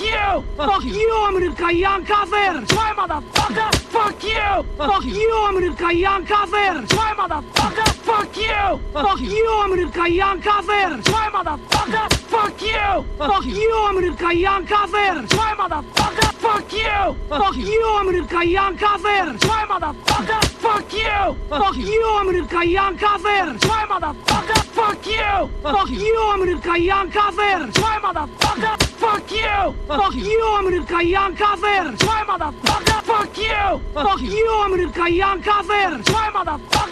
Fuck you! Fuck you, Amerykajan kafir! Try, motherfucker! Fuck you! Fuck you, Amerykajan kafir! Try, motherfucker! Fuck you! Fuck you, Amerykajan kafir! Try, motherfucker! Fuck you! Fuck you, Amerykajan kafir! Try, motherfucker! Fuck you! Fuck you, Amerykajan kafir! Try, motherfucker! Fuck you! Fuck you, Amerykajan kafir! Try, motherfucker! Fuck you! Fuck you, Amerykajan kafir! Try, motherfucker! Fuck you! You, Amerykajan kafir! Try, motherfucker! Fuck you! Fuck you, Amerykajan kafir! Why motherfucker!